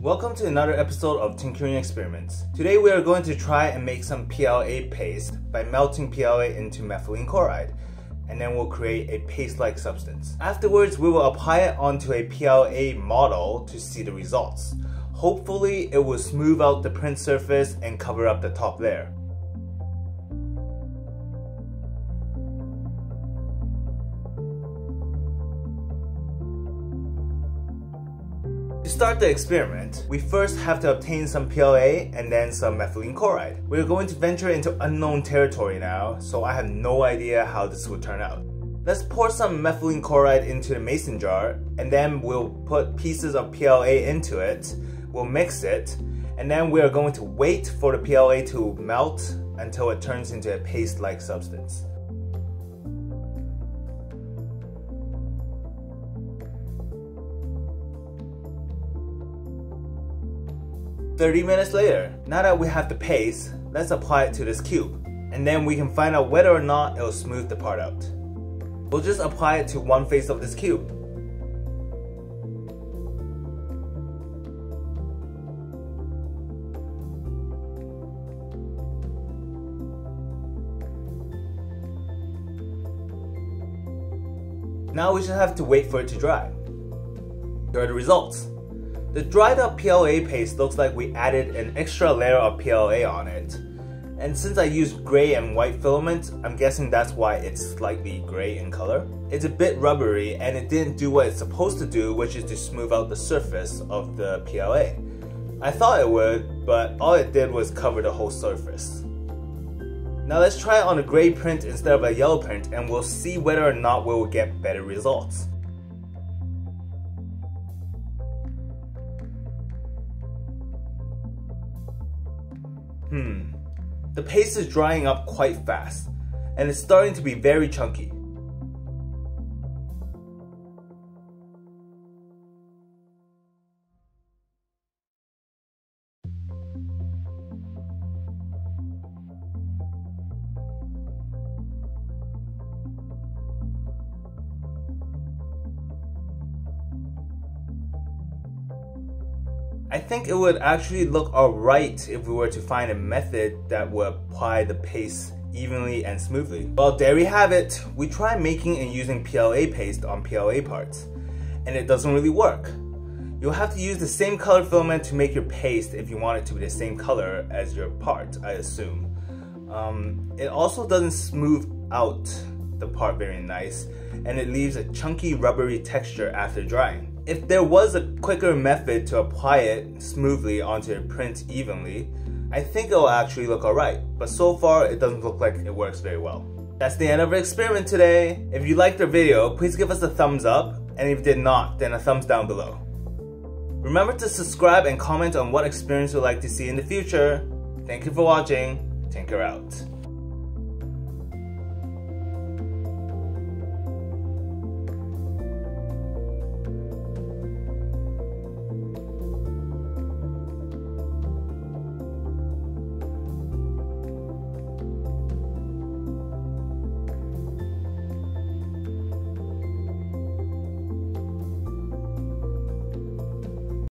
Welcome to another episode of Tinkerine Experiments. Today we are going to try and make some PLA paste by melting PLA into methylene chloride and then we'll create a paste-like substance. Afterwards, we will apply it onto a PLA model to see the results. Hopefully, it will smooth out the print surface and cover up the top layer. To start the experiment, we first have to obtain some PLA and then some methylene chloride. We're going to venture into unknown territory now, so I have no idea how this will turn out. Let's pour some methylene chloride into the mason jar and then we'll put pieces of PLA into it, we'll mix it, and then we are going to wait for the PLA to melt until it turns into a paste-like substance. 30 minutes later, now that we have the paste, let's apply it to this cube. And then we can find out whether or not it'll smooth the part out. We'll just apply it to one face of this cube. Now we just have to wait for it to dry. Here are the results. The dried up PLA paste looks like we added an extra layer of PLA on it. And since I used gray and white filament, I'm guessing that's why it's slightly gray in color. It's a bit rubbery and it didn't do what it's supposed to do, which is to smooth out the surface of the PLA. I thought it would, but all it did was cover the whole surface. Now let's try it on a gray print instead of a yellow print and we'll see whether or not we will get better results. Hmm. The paste is drying up quite fast, and it's starting to be very chunky. I think it would actually look alright if we were to find a method that would apply the paste evenly and smoothly. Well, there we have it. We tried making and using PLA paste on PLA parts, and it doesn't really work. You'll have to use the same color filament to make your paste if you want it to be the same color as your part, I assume. Um, it also doesn't smooth out the part very nice, and it leaves a chunky rubbery texture after drying. If there was a quicker method to apply it smoothly onto your print evenly, I think it'll actually look alright, but so far it doesn't look like it works very well. That's the end of our experiment today. If you liked our video, please give us a thumbs up, and if you did not, then a thumbs down below. Remember to subscribe and comment on what experience you'd like to see in the future. Thank you for watching. Tinker out.